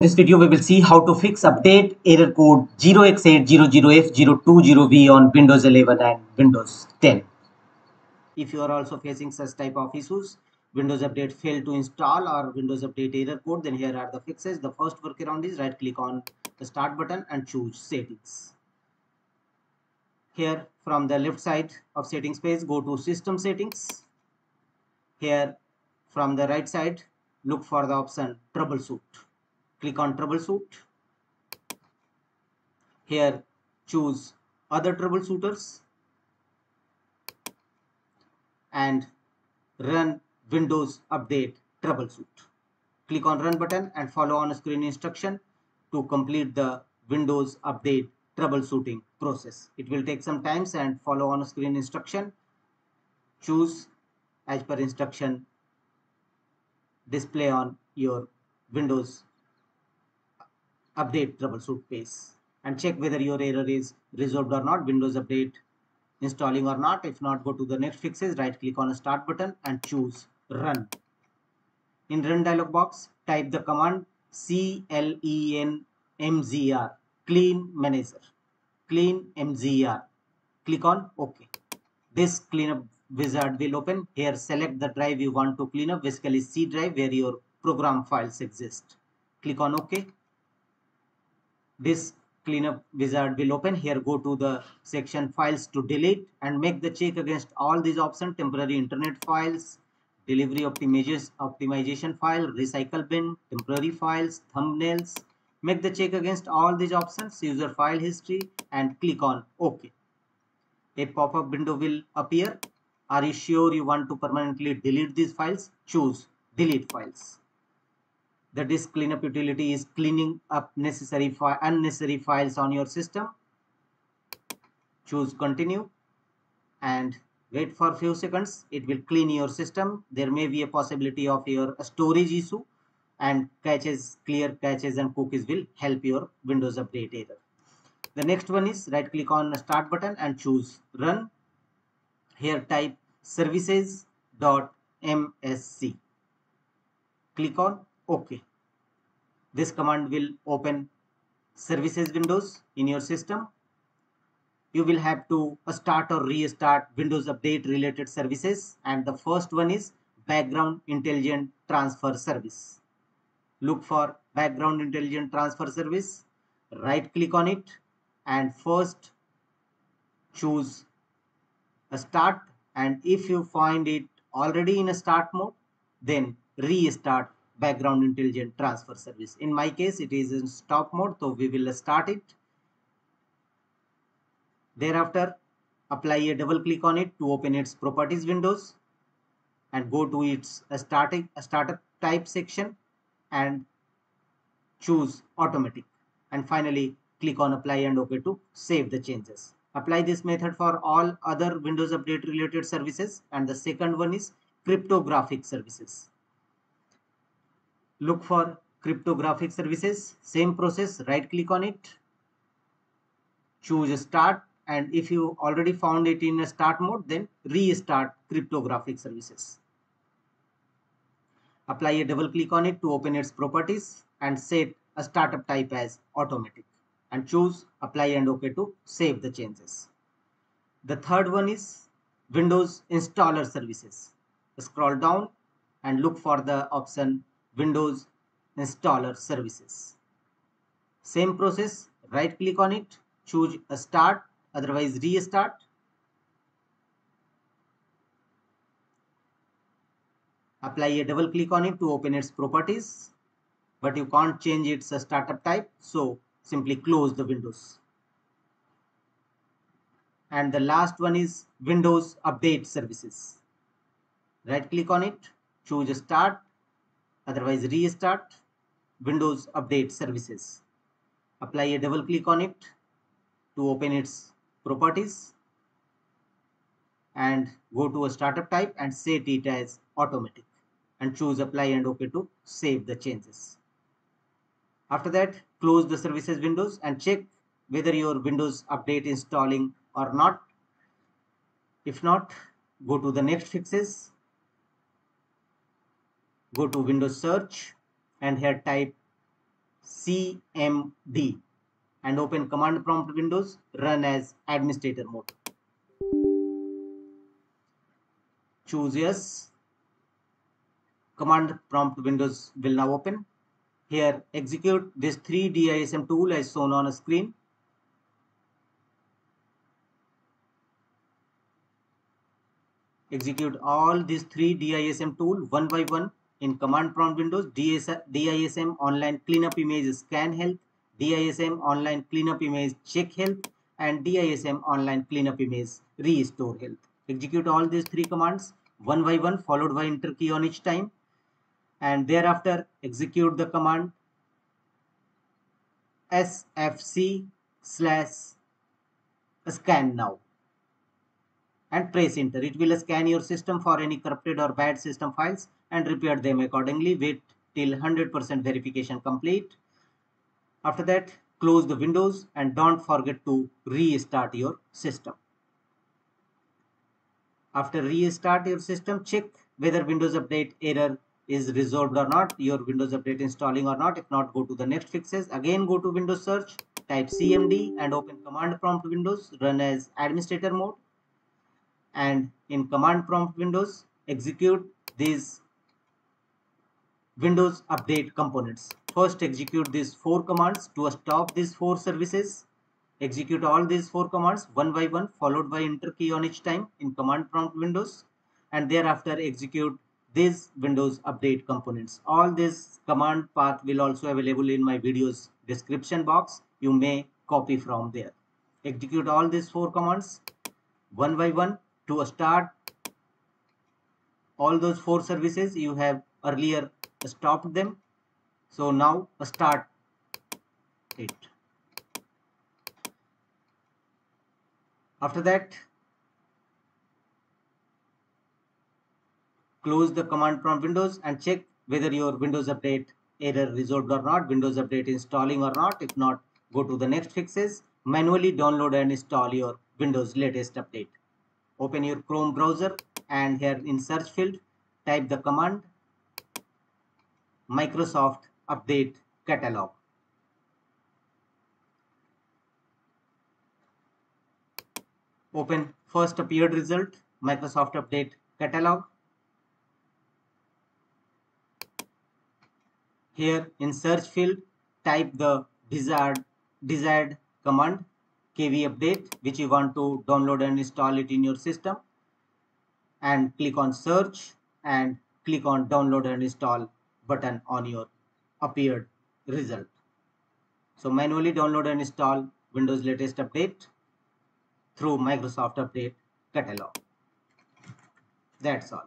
this video, we will see how to fix update error code 0x800F020B on Windows 11 and Windows 10. If you are also facing such type of issues, Windows Update failed to install or Windows Update error code, then here are the fixes. The first workaround is right click on the start button and choose settings. Here from the left side of settings page, go to system settings. Here from the right side, look for the option troubleshoot click on troubleshoot. Here choose other troubleshooters. And run windows update troubleshoot. Click on run button and follow on screen instruction to complete the windows update troubleshooting process. It will take some times and follow on screen instruction. Choose as per instruction display on your windows update troubleshoot page and check whether your error is resolved or not. Windows update installing or not. If not go to the next fixes right click on a start button and choose run. In run dialog box type the command clean clean manager clean mgr click on ok. This cleanup wizard will open. Here select the drive you want to clean up basically c drive where your program files exist. Click on ok this cleanup wizard will open. Here go to the section files to delete and make the check against all these options. Temporary internet files delivery optimization optimization file recycle bin temporary files thumbnails. Make the check against all these options user file history and click on ok. A pop-up window will appear. Are you sure you want to permanently delete these files? Choose delete files the disk cleanup utility is cleaning up necessary unnecessary files on your system. Choose continue and wait for a few seconds. It will clean your system. There may be a possibility of your storage issue and caches clear caches and cookies will help your windows update error the next one is right click on start button and choose run. Here type services dot msc click on okay this command will open services windows in your system. You will have to start or restart windows update related services. And the first one is background intelligent transfer service. Look for background intelligent transfer service. Right click on it and first choose a start. And if you find it already in a start mode then restart background intelligent transfer service. In my case it is in stop mode so we will start it. Thereafter apply a double click on it to open its properties windows and go to its static startup type section and choose automatic. And finally click on apply and ok to save the changes. Apply this method for all other windows update related services. And the second one is cryptographic services look for cryptographic services. Same process right click on it. Choose start. And if you already found it in a start mode then restart cryptographic services. Apply a double click on it to open its properties and set a startup type as automatic. And choose apply and ok to save the changes. The third one is windows installer services. Scroll down and look for the option Windows installer services. Same process, right click on it, choose a start, otherwise restart. Apply a double click on it to open its properties, but you can't change its startup type, so simply close the windows. And the last one is Windows Update Services. Right click on it, choose start, otherwise restart windows update services. Apply a double click on it to open its properties and go to a startup type and set it as automatic and choose apply and ok to save the changes. After that close the services windows and check whether your windows update installing or not. If not go to the next fixes go to Windows search and here type cmd and open command prompt windows run as administrator mode. Choose yes. Command prompt windows will now open. Here execute this 3DISM tool as shown on a screen. Execute all these three DISM tool one by one in command prompt windows DISM online cleanup image scan health DISM online cleanup image check health and DISM online cleanup image restore health execute all these three commands one by one followed by enter key on each time and thereafter execute the command sfc slash scan now and press enter. It will scan your system for any corrupted or bad system files and repair them accordingly. Wait till 100% verification complete. After that, close the windows and don't forget to restart your system. After restart your system, check whether Windows Update error is resolved or not, your Windows Update installing or not. If not, go to the next fixes. Again, go to Windows Search, type CMD and open Command Prompt Windows, run as administrator mode and in command prompt windows execute these windows update components. First execute these four commands to stop these four services. Execute all these four commands one by one followed by enter key on each time in command prompt windows. And thereafter execute these windows update components. All this command path will also available in my videos description box. You may copy from there. Execute all these four commands one by one to start all those four services you have earlier stopped them. So now start it. After that close the command prompt windows and check whether your windows update error resolved or not windows update installing or not. If not go to the next fixes. Manually download and install your windows latest update open your chrome browser and here in search field type the command microsoft update catalog. Open first appeared result microsoft update catalog. Here in search field type the desired desired command KB update which you want to download and install it in your system and click on search and click on download and install button on your appeared result. So manually download and install Windows latest update through Microsoft Update Catalog. That's all.